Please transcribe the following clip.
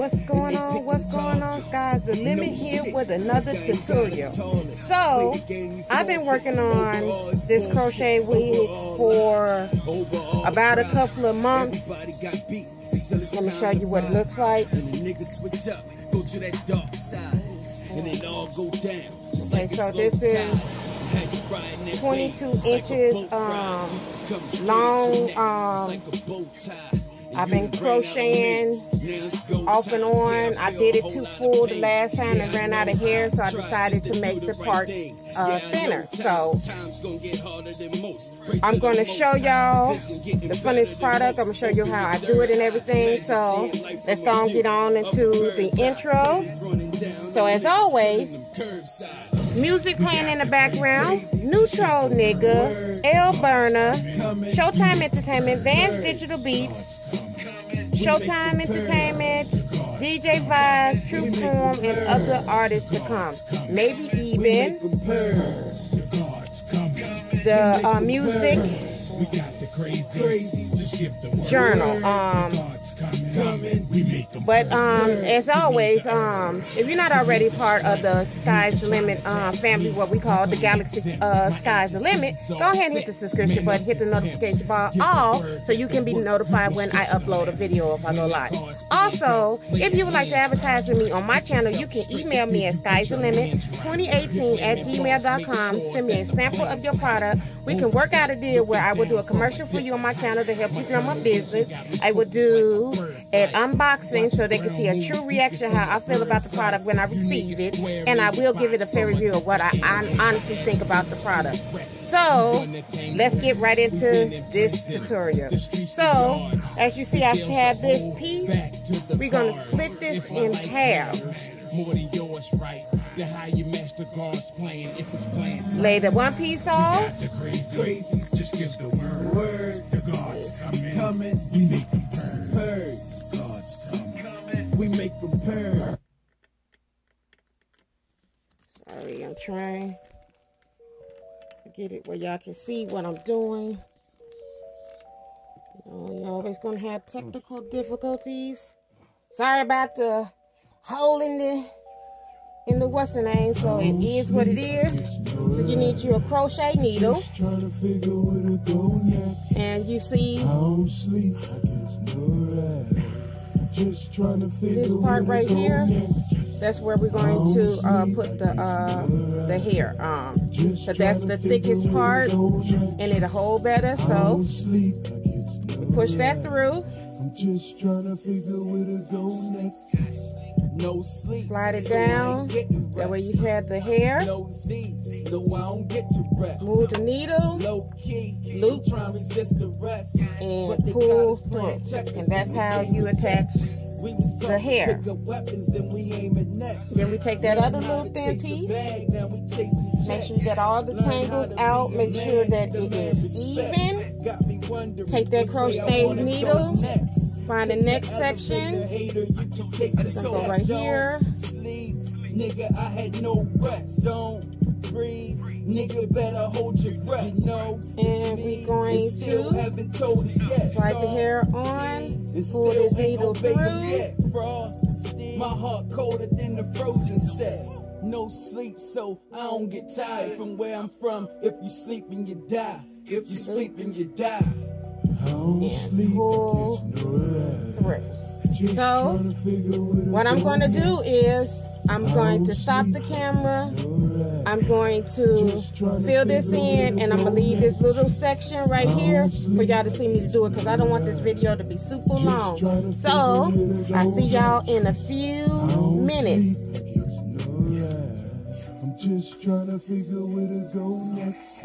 What's going on? What's going on? Sky's the limit here with another tutorial. So, I've been working on this crochet wig for about a couple of months. Let me show you what it looks like. Okay, so this is 22 inches um, long um, I've been crocheting off and on. I did it too full the last time and ran out of hair, so I decided to make the parts uh, thinner. So I'm going to show y'all the finished product. I'm going to show you how I do it and everything. So let's go and get on into the intro. So as always, music playing in the background, Nu Troll'Nicca, L Burner, Showtime Entertainment, VannDigital Beats, Showtime Entertainment, DJ Vybez, Truth Forum, and other artists to come. Maybe even the uh, music journal. Um, but um, as always, um, if you're not already part of the Sky's the Limit uh, family, what we call the Galaxy uh, Sky's the Limit, go ahead and hit the subscription button, hit the notification bar, all, so you can be notified when I upload a video if I go live. Also, if you would like to advertise with me on my channel, you can email me at Sky's the Limit 2018 at gmail.com. Send me a sample of your product. We can work out a deal where I will do a commercial for you on my channel to help you drum up business. I will do an unboxing so they can see a true reaction how I feel about the product when I receive it. And I will give it a fair review of what I, I honestly think about the product. So, let's get right into this tutorial. So, as you see, I have this piece. We're going to split this in half. Lay the one piece off. Just give the word. The gods coming. We make them purge. Gods coming. We make them purge. Sorry, I'm trying to get it where y'all can see what I'm doing. You know, you're always going to have technical difficulties. Sorry about the hole in the in the what's the name? So it is what it is. So you need your crochet needle. And you see this part right here that's where we're going to uh, put the uh, the hair um but that's the thickest part and it'll hold better so push that through. I'm just trying to figure where to go next no sleep. Slide it down. That way you have the hair. No. No, I don't get to rest. Move the needle. Low key. Loop. Try and resist the rest. And pull through. And that's how you attach the hair. Then we take that other little thin piece. Make sure you get all the tangles out. Make sure that it is even. Take that crochet needle Find the next section. go right here. Sleep, Nigga, I had no rest. Don't breathe. Nigga, better hold your breath. No. And we're going to slide the hair on. Pull this needle through. My heart colder than the frozen set. No sleep, so I don't get tired from where I'm from. If you sleep and you die. If you sleep and you die i and pull through. So, what I'm going to do is, I'm going to stop the camera. I'm going to fill this in, and I'm going to leave this little section right here for y'all to see me do it, because I don't want this video to be super long. So, I see y'all in a few minutes. I'm just trying to figure where to go next.